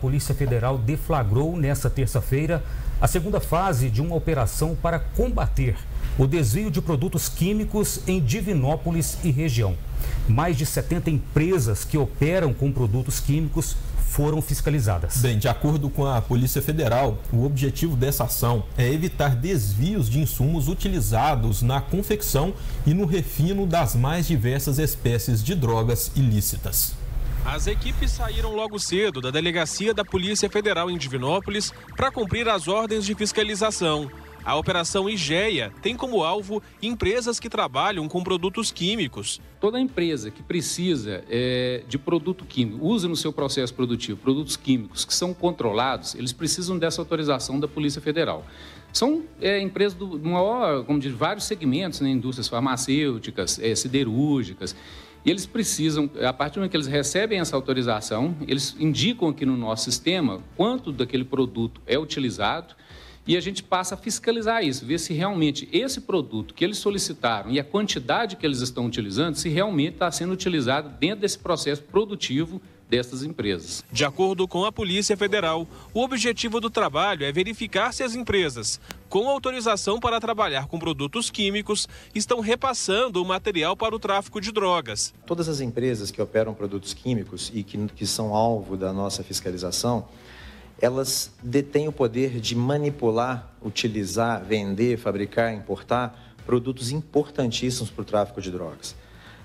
Polícia Federal deflagrou nesta terça-feira a segunda fase de uma operação para combater o desvio de produtos químicos em Divinópolis e região. Mais de 70 empresas que operam com produtos químicos foram fiscalizadas. Bem, de acordo com a Polícia Federal, o objetivo dessa ação é evitar desvios de insumos utilizados na confecção e no refino das mais diversas espécies de drogas ilícitas. As equipes saíram logo cedo da delegacia da Polícia Federal em Divinópolis para cumprir as ordens de fiscalização. A Operação IGEA tem como alvo empresas que trabalham com produtos químicos. Toda empresa que precisa é, de produto químico, usa no seu processo produtivo produtos químicos que são controlados, eles precisam dessa autorização da Polícia Federal. São é, empresas do maior, como diz, vários segmentos, né, indústrias farmacêuticas, é, siderúrgicas. E eles precisam, a partir do momento que eles recebem essa autorização, eles indicam aqui no nosso sistema quanto daquele produto é utilizado e a gente passa a fiscalizar isso, ver se realmente esse produto que eles solicitaram e a quantidade que eles estão utilizando, se realmente está sendo utilizado dentro desse processo produtivo dessas empresas. De acordo com a Polícia Federal, o objetivo do trabalho é verificar se as empresas, com autorização para trabalhar com produtos químicos, estão repassando o material para o tráfico de drogas. Todas as empresas que operam produtos químicos e que, que são alvo da nossa fiscalização, elas detêm o poder de manipular, utilizar, vender, fabricar, importar produtos importantíssimos para o tráfico de drogas.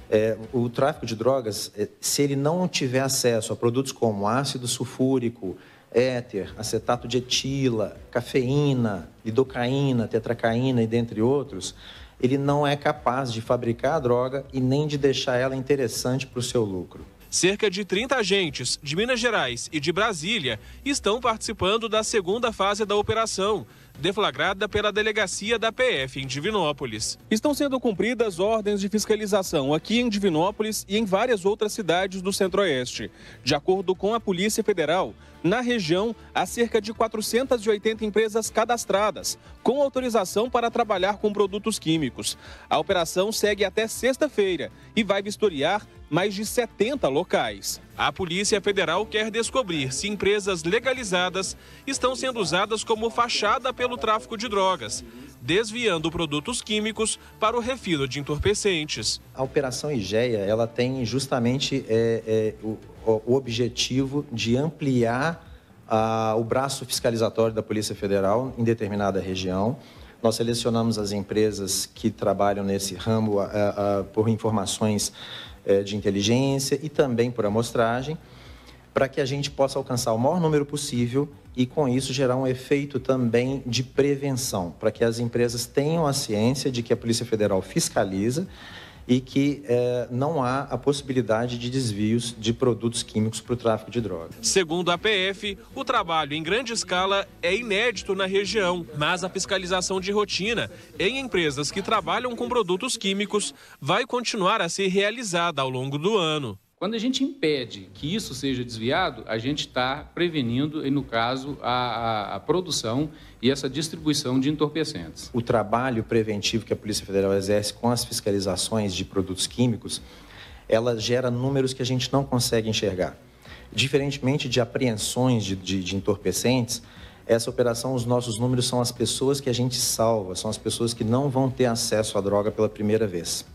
É, o tráfico de drogas, é, se ele não tiver acesso a produtos como ácido sulfúrico, éter, acetato de etila, cafeína, lidocaína, tetracaína e dentre outros, ele não é capaz de fabricar a droga e nem de deixar ela interessante para o seu lucro. Cerca de 30 agentes de Minas Gerais e de Brasília estão participando da segunda fase da operação, deflagrada pela delegacia da PF em Divinópolis. Estão sendo cumpridas ordens de fiscalização aqui em Divinópolis e em várias outras cidades do Centro-Oeste. De acordo com a Polícia Federal, na região há cerca de 480 empresas cadastradas, com autorização para trabalhar com produtos químicos. A operação segue até sexta-feira e vai vistoriar mais de 70 locais. A Polícia Federal quer descobrir se empresas legalizadas estão sendo usadas como fachada pelo tráfico de drogas, desviando produtos químicos para o refino de entorpecentes. A Operação IGEA ela tem justamente é, é, o, o, objetivo de ampliar a, o braço fiscalizatório da Polícia Federal em determinada região. Nós selecionamos as empresas que trabalham nesse ramo a, a, por informações é, de inteligência e também por amostragem, para que a gente possa alcançar o maior número possível e, com isso, gerar um efeito também de prevenção, para que as empresas tenham a ciência de que a Polícia Federal fiscaliza e que é, não há a possibilidade de desvios de produtos químicos para o tráfico de drogas. Segundo a PF, o trabalho em grande escala é inédito na região, mas a fiscalização de rotina em empresas que trabalham com produtos químicos vai continuar a ser realizada ao longo do ano. Quando a gente impede que isso seja desviado, a gente está prevenindo, no caso, a, a, a, produção e essa distribuição de entorpecentes. O trabalho preventivo que a Polícia Federal exerce com as fiscalizações de produtos químicos, ela gera números que a gente não consegue enxergar. Diferentemente de apreensões de, de, de entorpecentes, essa operação, os nossos números são as pessoas que a gente salva, são as pessoas que não vão ter acesso à droga pela primeira vez.